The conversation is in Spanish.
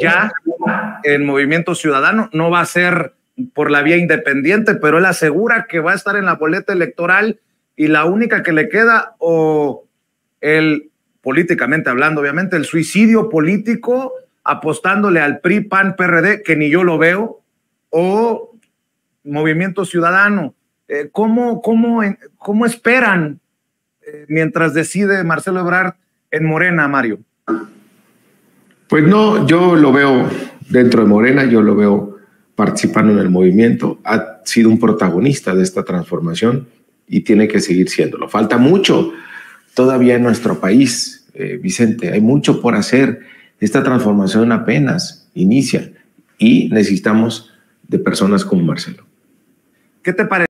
ya en Movimiento Ciudadano, no va a ser por la vía independiente, pero él asegura que va a estar en la boleta electoral y la única que le queda o el políticamente hablando, obviamente, el suicidio político apostándole al PRI, PAN, PRD, que ni yo lo veo, o Movimiento Ciudadano. Eh, ¿cómo, cómo, cómo, esperan eh, mientras decide Marcelo Ebrard en Morena, Mario? Pues no, yo lo veo dentro de Morena, yo lo veo participando en el movimiento, ha sido un protagonista de esta transformación y tiene que seguir siéndolo. Falta mucho todavía en nuestro país, eh, Vicente, hay mucho por hacer. Esta transformación apenas inicia y necesitamos de personas como Marcelo. ¿Qué te parece?